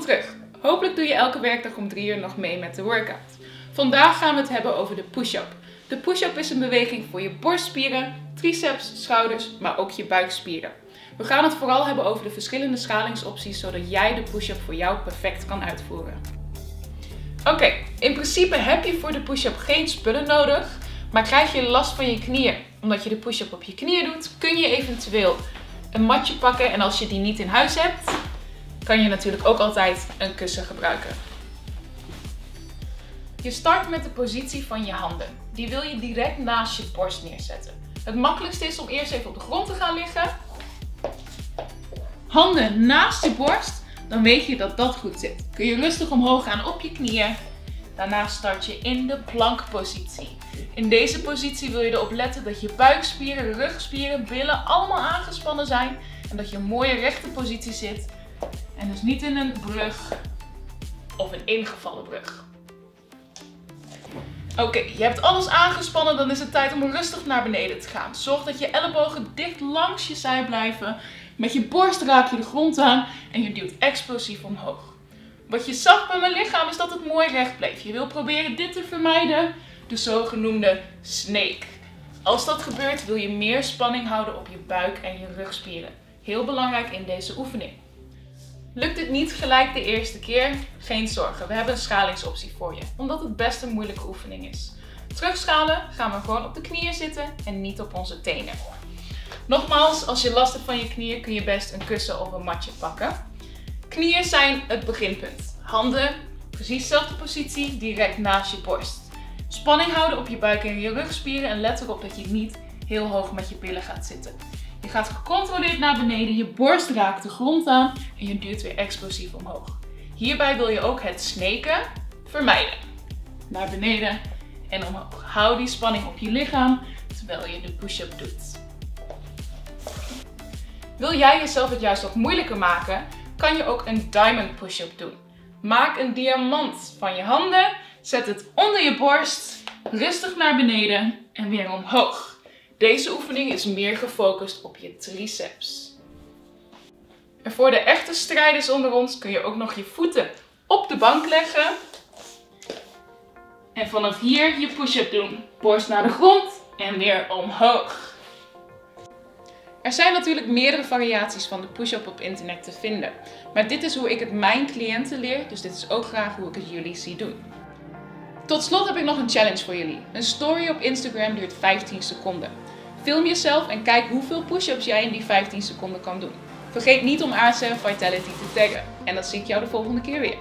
Terug. Hopelijk doe je elke werkdag om 3 uur nog mee met de workout. Vandaag gaan we het hebben over de push-up. De push-up is een beweging voor je borstspieren, triceps, schouders, maar ook je buikspieren. We gaan het vooral hebben over de verschillende schalingsopties, zodat jij de push-up voor jou perfect kan uitvoeren. Oké, in principe heb je voor de push-up geen spullen nodig, maar krijg je last van je knieën omdat je de push-up op je knieën doet, kun je eventueel een matje pakken en als je die niet in huis hebt, kan je natuurlijk ook altijd een kussen gebruiken. Je start met de positie van je handen. Die wil je direct naast je borst neerzetten. Het makkelijkste is om eerst even op de grond te gaan liggen. Handen naast je borst, dan weet je dat dat goed zit. Kun je rustig omhoog gaan op je knieën. Daarna start je in de plankpositie. In deze positie wil je erop letten dat je buikspieren, rugspieren, billen allemaal aangespannen zijn. En dat je een mooie rechte positie zit en dus niet in een brug of een ingevallen brug. Oké, je hebt alles aangespannen, dan is het tijd om rustig naar beneden te gaan. Zorg dat je ellebogen dicht langs je zij blijven. Met je borst raak je de grond aan en je duwt explosief omhoog. Wat je zag bij mijn lichaam is dat het mooi recht bleef. Je wil proberen dit te vermijden, de zogenoemde snake. Als dat gebeurt wil je meer spanning houden op je buik en je rugspieren. Heel belangrijk in deze oefening. Lukt het niet gelijk de eerste keer? Geen zorgen, we hebben een schalingsoptie voor je, omdat het best een moeilijke oefening is. Terugschalen gaan we gewoon op de knieën zitten en niet op onze tenen. Nogmaals, als je last hebt van je knieën kun je best een kussen of een matje pakken. Knieën zijn het beginpunt. Handen, precies dezelfde positie, direct naast je borst. Spanning houden op je buik en je rugspieren en let erop dat je niet heel hoog met je billen gaat zitten. Je gaat gecontroleerd naar beneden, je borst raakt de grond aan en je duwt weer explosief omhoog. Hierbij wil je ook het sneken vermijden. Naar beneden en omhoog. Hou die spanning op je lichaam terwijl je de push-up doet. Wil jij jezelf het juist wat moeilijker maken, kan je ook een diamond push-up doen. Maak een diamant van je handen, zet het onder je borst, rustig naar beneden en weer omhoog. Deze oefening is meer gefocust op je triceps. En voor de echte strijders onder ons kun je ook nog je voeten op de bank leggen. En vanaf hier je push-up doen. Borst naar de grond en weer omhoog. Er zijn natuurlijk meerdere variaties van de push-up op internet te vinden. Maar dit is hoe ik het mijn cliënten leer, dus dit is ook graag hoe ik het jullie zie doen. Tot slot heb ik nog een challenge voor jullie. Een story op Instagram duurt 15 seconden. Film jezelf en kijk hoeveel push-ups jij in die 15 seconden kan doen. Vergeet niet om ASM Vitality te taggen. En dan zie ik jou de volgende keer weer.